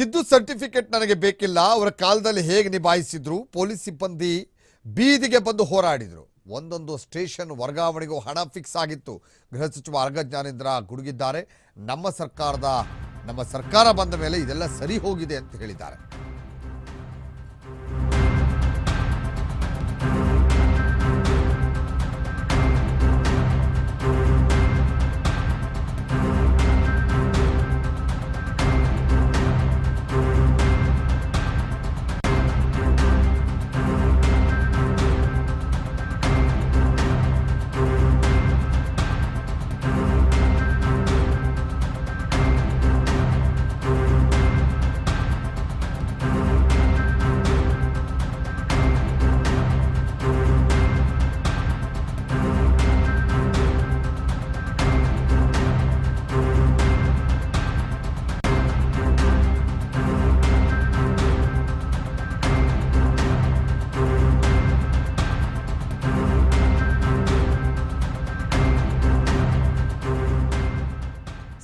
Siddu certificate ನನಗೆ ಬೇಕಿಲ್ಲ, ಅವರ ಕಾಲದಲ್ಲಿ ಹೇಗೆ ನಿಭಾಯಿಸಿದ್ರು, ಪೊಲೀಸ್ ಸಿಬ್ಬಂದಿ ಬೀದಿಗೆ ಬಂದು ಹೋರಾಡಿದರು. ಒಂದೊಂದು ಸ್ಟೇಷನ್ ವರ್ಗಾವಣೆಗೂ ಹಣ ಫಿಕ್ಸ್ ಆಗಿತ್ತು. ಗೃಹ ಸಚಿವ ಅರ್ಗ ಜ್ಞಾನೇಂದ್ರ ಗುಡುಗಿದ್ದಾರೆ. ನಮ್ಮ ಸರ್ಕಾರದ, ನಮ್ಮ ಸರ್ಕಾರ ಬಂದ ಮೇಲೆ ಇದೆಲ್ಲ ಸರಿ ಹೋಗಿದೆ ಅಂತ ಹೇಳಿದ್ದಾರೆ.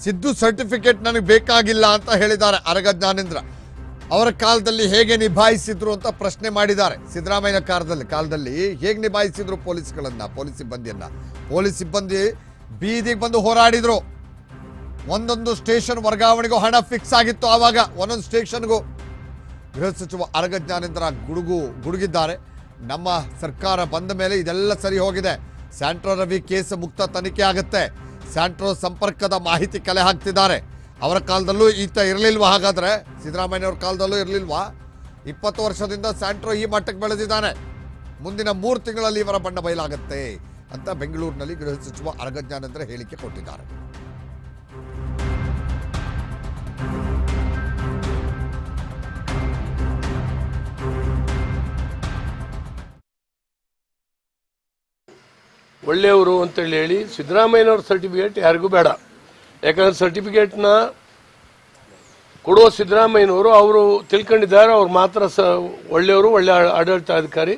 ಸಿದ್ದು ಸರ್ಟಿಫಿಕೇಟ್ ನನಗೆ ಬೇಕಾಗಿಲ್ಲ ಅಂತ ಹೇಳಿದ್ದಾರೆ ಅರಗ ಜ್ಞಾನೇಂದ್ರ. ಅವರ ಕಾಲದಲ್ಲಿ ಹೇಗೆ ನಿಭಾಯಿಸಿದ್ರು ಅಂತ ಪ್ರಶ್ನೆ ಮಾಡಿದ್ದಾರೆ. ಸಿದ್ದರಾಮಯ್ಯ ಕಾಲದಲ್ಲಿ ಕಾಲದಲ್ಲಿ ಹೇಗೆ ನಿಭಾಯಿಸಿದ್ರು ಪೊಲೀಸ್ಗಳನ್ನು, ಪೊಲೀಸ್ ಸಿಬ್ಬಂದಿಯನ್ನು? ಪೊಲೀಸ್ ಸಿಬ್ಬಂದಿ ಬೀದಿಗೆ ಬಂದು ಹೋರಾಡಿದ್ರು. ಒಂದೊಂದು ಸ್ಟೇಷನ್ ವರ್ಗಾವಣೆಗೂ ಹಣ ಫಿಕ್ಸ್ ಆಗಿತ್ತು ಆವಾಗ, ಒಂದೊಂದು ಸ್ಟೇಷನ್ಗೂ. ಗೃಹ ಸಚಿವ ಅರಗ ಜ್ಞಾನೇಂದ್ರ ಗುಡುಗು, ಗುಡುಗಿದ್ದಾರೆ. ನಮ್ಮ ಸರ್ಕಾರ ಬಂದ ಮೇಲೆ ಇದೆಲ್ಲ ಸರಿ ಹೋಗಿದೆ. ಸ್ಯಾಂಟ್ರೋ ರವಿ ಕೇಸ್ ಮುಕ್ತ ತನಿಖೆ ಆಗುತ್ತೆ. ಸ್ಯಾಂಟ್ರೋ ಸಂಪರ್ಕದ ಮಾಹಿತಿ ಕಲೆ ಹಾಕ್ತಿದ್ದಾರೆ. ಅವರ ಕಾಲದಲ್ಲೂ ಈತ ಇರಲಿಲ್ವಾ? ಹಾಗಾದ್ರೆ ಸಿದ್ದರಾಮಯ್ಯವ್ರ ಕಾಲದಲ್ಲೂ ಇರಲಿಲ್ವಾ? ಇಪ್ಪತ್ತು ವರ್ಷದಿಂದ ಸ್ಯಾಂಟ್ರೋ ಈ ಮಟ್ಟಕ್ಕೆ ಬೆಳೆದಿದ್ದಾನೆ. ಮುಂದಿನ ಮೂರು ತಿಂಗಳಲ್ಲಿ ಇವರ ಬಣ್ಣ ಬಯಲಾಗುತ್ತೆ ಅಂತ ಬೆಂಗಳೂರಿನಲ್ಲಿ ಗೃಹ ಸಚಿವ ಅರಗ ಜ್ಞಾನೇಂದ್ರ ಹೇಳಿಕೆ ಕೊಟ್ಟಿದ್ದಾರೆ. ಒಳ್ಳೆಯವರು ಅಂತೇಳಿ ಹೇಳಿ ಸಿದ್ದರಾಮಯ್ಯನವ್ರ ಸರ್ಟಿಫಿಕೇಟ್ ಯಾರಿಗೂ ಬೇಡ. ಯಾಕಂದ್ರೆ ಸರ್ಟಿಫಿಕೇಟ್ನ ಕೊಡುವ ಸಿದ್ದರಾಮಯ್ಯನವರು ಅವರು ತಿಳ್ಕೊಂಡಿದ್ದಾರೆ ಅವ್ರು ಮಾತ್ರ ಸ ಒಳ್ಳೆಯವರು ಒಳ್ಳೆ ಆಡಳಿತಾಧಿಕಾರಿ.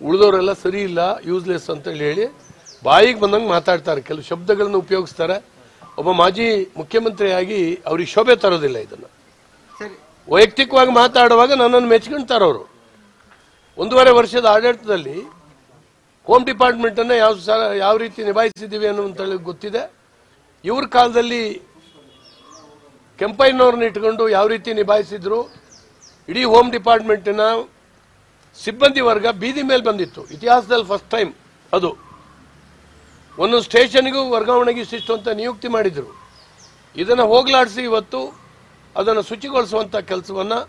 ಉಳಿದವರೆಲ್ಲ ಸರಿ ಇಲ್ಲ ಯೂಸ್ಲೆಸ್ ಅಂತೇಳಿ ಹೇಳಿ ಬಾಯಿಗೆ ಬಂದಂಗೆ ಮಾತಾಡ್ತಾರೆ. ಕೆಲವು ಶಬ್ದಗಳನ್ನು ಉಪಯೋಗಿಸ್ತಾರೆ. ಒಬ್ಬ ಮಾಜಿ ಮುಖ್ಯಮಂತ್ರಿಯಾಗಿ ಅವ್ರಿಗೆ ಶೋಭೆ ತರೋದಿಲ್ಲ ಇದನ್ನು. ವೈಯಕ್ತಿಕವಾಗಿ ಮಾತಾಡುವಾಗ ನನ್ನನ್ನು ಮೆಚ್ಕೊಂತಾರೆ ಅವರು ಒಂದೂವರೆ ವರ್ಷದ ಆಡಳಿತದಲ್ಲಿ ಹೋಮ್ ಡಿಪಾರ್ಟ್ಮೆಂಟ್ ಅನ್ನ ಯಾವ ಸ ಯಾವ ರೀತಿ ನಿಭಾಯಿಸಿದ್ದೀವಿ ಅನ್ನುವಂತ ಗೊತ್ತಿದೆ. ಇವ್ರ ಕಾಲದಲ್ಲಿ ಕೆಂಪಯ್ಯನವ್ರನ್ನ ಇಟ್ಕೊಂಡು ಯಾವ ರೀತಿ ನಿಭಾಯಿಸಿದ್ರು? ಇಡೀ ಹೋಮ್ ಡಿಪಾರ್ಟ್ಮೆಂಟಿನ ಸಿಬ್ಬಂದಿ ವರ್ಗ ಬೀದಿ ಮೇಲೆ ಬಂದಿತ್ತು. ಇತಿಹಾಸದಲ್ಲಿ ಫಸ್ಟ್ ಟೈಮ್ ಅದು. ಒಂದೊಂದು ಸ್ಟೇಷನ್ಗೂ ವರ್ಗಾವಣೆಗೆ ಇಷ್ಟಿಷ್ಟು ಅಂತ ನಿಯುಕ್ತಿ ಮಾಡಿದ್ರು. ಇದನ್ನು ಹೋಗ್ಲಾಡಿಸಿ ಇವತ್ತು ಅದನ್ನು ಶುಚಿಗೊಳಿಸುವಂಥ ಕೆಲಸವನ್ನು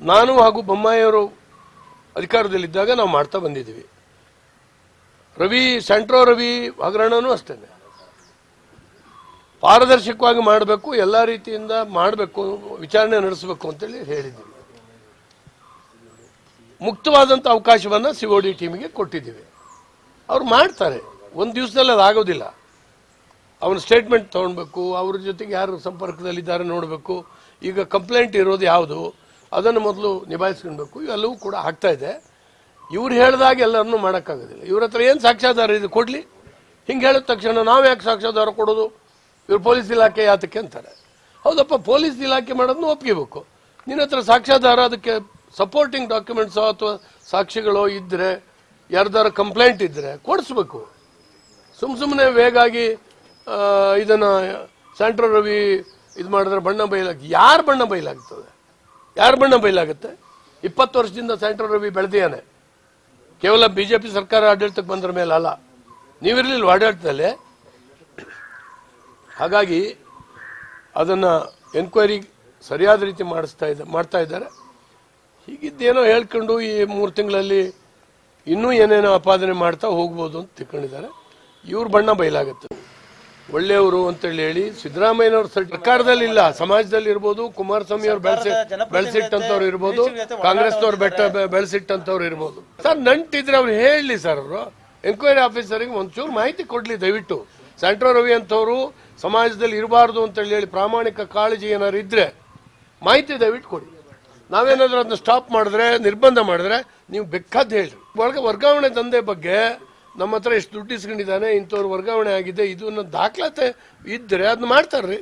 ನಾನು ಹಾಗೂ ಬೊಮ್ಮಾಯಿಯವರು ಅಧಿಕಾರದಲ್ಲಿದ್ದಾಗ ನಾವು ಮಾಡ್ತಾ ಬಂದಿದ್ದೀವಿ. ರವಿ, ಸೆಂಟ್ರೋ ರವಿ, ಹಗರಣನೂ ಅಷ್ಟೇ ಪಾರದರ್ಶಕವಾಗಿ ಮಾಡಬೇಕು, ಎಲ್ಲ ರೀತಿಯಿಂದ ಮಾಡಬೇಕು, ವಿಚಾರಣೆ ನಡೆಸಬೇಕು ಅಂತೇಳಿ ಹೇಳಿದ್ದೀವಿ. ಮುಕ್ತವಾದಂಥ ಅವಕಾಶವನ್ನು ಅವಕಾಶವನ್ನ ಡಿ ಟೀಮಿಗೆ ಕೊಟ್ಟಿದ್ದೀವಿ. ಅವ್ರು ಮಾಡ್ತಾರೆ. ಒಂದು ದಿವಸದಲ್ಲಿ ಅದು ಆಗೋದಿಲ್ಲ. ಅವನ ಸ್ಟೇಟ್ಮೆಂಟ್ ತೊಗೊಳ್ಬೇಕು ಅವ್ರ ಜೊತೆಗೆ ಯಾರು ಸಂಪರ್ಕದಲ್ಲಿದ್ದಾರೆ ನೋಡಬೇಕು. ಈಗ ಕಂಪ್ಲೇಂಟ್ ಇರೋದು ಯಾವುದು, ಅದನ್ನು ಮೊದಲು ನಿಭಾಯಿಸ್ಕೊಳ್ಬೇಕು ಇವೆಲ್ಲವೂ ಕೂಡ ಆಗ್ತಾ ಇದೆ. ಇವ್ರು ಹೇಳಿದಾಗ ಎಲ್ಲರನ್ನೂ ಮಾಡೋಕ್ಕಾಗೋದಿಲ್ಲ. ಇವ್ರ ಹತ್ರ ಏನು ಸಾಕ್ಷ್ಯಾಧಾರ ಇದು ಕೊಡಲಿ? ಹಿಂಗೆ ಹೇಳಿದ ತಕ್ಷಣ ನಾವು ಯಾಕೆ ಸಾಕ್ಷ್ಯಾಧಾರ ಕೊಡೋದು? ಇವ್ರು ಪೊಲೀಸ್ ಇಲಾಖೆ ಯಾತಕ್ಕೆ ಅಂತಾರೆ. ಹೌದಪ್ಪ, ಪೊಲೀಸ್ ಇಲಾಖೆ ಮಾಡೋದನ್ನು ಒಪ್ಕೋಬೇಕು ನಿನ್ನ ಹತ್ರ ಸಾಕ್ಷ್ಯಾಧಾರ, ಅದಕ್ಕೆ ಸಪೋರ್ಟಿಂಗ್ ಡಾಕ್ಯುಮೆಂಟ್ಸೋ ಅಥವಾ ಸಾಕ್ಷಿಗಳು ಇದ್ದರೆ ಯಾರ್ದಾರು ಕಂಪ್ಲೇಂಟ್ ಇದ್ದರೆ ಕೊಡಿಸ್ಬೇಕು. ಸುಮ್ಮ ಸುಮ್ಮನೆ ವೇಗಾಗಿ ಇದನ್ನು ಸ್ಯಾಂಟ್ರೋ ರವಿ ಇದು ಮಾಡಿದ್ರೆ ಬಣ್ಣ ಬಯಲಾಗಿ, ಯಾರು ಬಣ್ಣ ಬಯಲಾಗ್ತದೆ? ಯಾರು ಬಣ್ಣ ಬಯಲಾಗುತ್ತೆ? ಇಪ್ಪತ್ತು ವರ್ಷದಿಂದ ಸ್ಯಾಂಟ್ರೋ ರವಿ ಬೆಳೆದಿಯಾನೆ. ಕೇವಲ ಬಿಜೆಪಿ ಸರ್ಕಾರ ಆಡಳಿತಕ್ಕೆ ಬಂದ್ರ ಮೇಲೆ ಅಲ್ಲ. ನೀವಿರ್ಲಿಲ್ಲ ಆಡಳಿತದಲ್ಲಿ. ಹಾಗಾಗಿ ಅದನ್ನ ಎನ್ಕ್ವೈರಿ ಸರಿಯಾದ ರೀತಿ ಮಾಡಿಸ್ತಾ ಇದ್ದ, ಮಾಡ್ತಾ ಇದ್ದಾರೆ. ಹೀಗಿದ್ದೇನೋ ಹೇಳ್ಕೊಂಡು ಈ ಮೂರು ತಿಂಗಳಲ್ಲಿ ಇನ್ನೂ ಏನೇನೋ ಅಪಾದನೆ ಮಾಡ್ತಾ ಹೋಗ್ಬೋದು ಅಂತ ತಿಳ್ಕೊಂಡಿದ್ದಾರೆ. ಇವ್ರ ಬಣ್ಣ ಬಯಲಾಗುತ್ತೆ. ಒಳ್ಳೆಯವರು ಅಂತೇಳಿ ಹೇಳಿ ಸಿದ್ದರಾಮಯ್ಯನವ್ರ ಸರ್ಕಾರದಲ್ಲಿ ಇಲ್ಲ ಸಮಾಜದಲ್ಲಿ ಇರ್ಬೋದು ಕುಮಾರಸ್ವಾಮಿ ಅವ್ರು ಬೆಳೆಸಿ ಬೆಳೆಸಿಟ್ಟಂತವ್ರು ಇರ್ಬೋದು ಕಾಂಗ್ರೆಸ್ನವ್ರು ಬೆಟ್ಟ ಬೆಳೆಸಿಟ್ಟಂತವ್ರು ಇರ್ಬೋದು. ಸರ್ ನಂಟಿದ್ರೆ ಅವ್ರು ಹೇಳಿ ಸರ್ ಅವರು. ಎಂಕ್ವೈರಿ ಆಫೀಸರಿಗೆ ಒಂಚೂರು ಮಾಹಿತಿ ಕೊಡಲಿ ದಯವಿಟ್ಟು. ಸೆಂಟ್ರೋ ರವಿ ಅಂತವರು ಸಮಾಜದಲ್ಲಿ ಇರಬಾರ್ದು ಅಂತೇಳಿ ಹೇಳಿ ಪ್ರಾಮಾಣಿಕ ಕಾಳಜಿ ಏನಾದ್ರು ಇದ್ರೆ ಮಾಹಿತಿ ದಯವಿಟ್ಟು ಕೊಡಿ. ನಾವೇನಾದ್ರೂ ಅದನ್ನ ಸ್ಟಾಪ್ ಮಾಡಿದ್ರೆ ನಿರ್ಬಂಧ ಮಾಡಿದ್ರೆ ನೀವು ಬೆಕ್ಕದ್ದು ಹೇಳಿ ಒಳಗೆ ವರ್ಗಾವಣೆ ದಂಧೆ ಬಗ್ಗೆ ನಮ್ಮ ಹತ್ರ ಎಷ್ಟು ದುಡ್ಡು ಇಸ್ಕೊಂಡಿದ್ದಾನೆ ಇಂಥವ್ರು ವರ್ಗಾವಣೆ ಆಗಿದೆ ಇದನ್ನ ದಾಖಲಾತೆ ಇದ್ದರೆ ಅದನ್ನ ಮಾಡ್ತಾರ್ರಿ.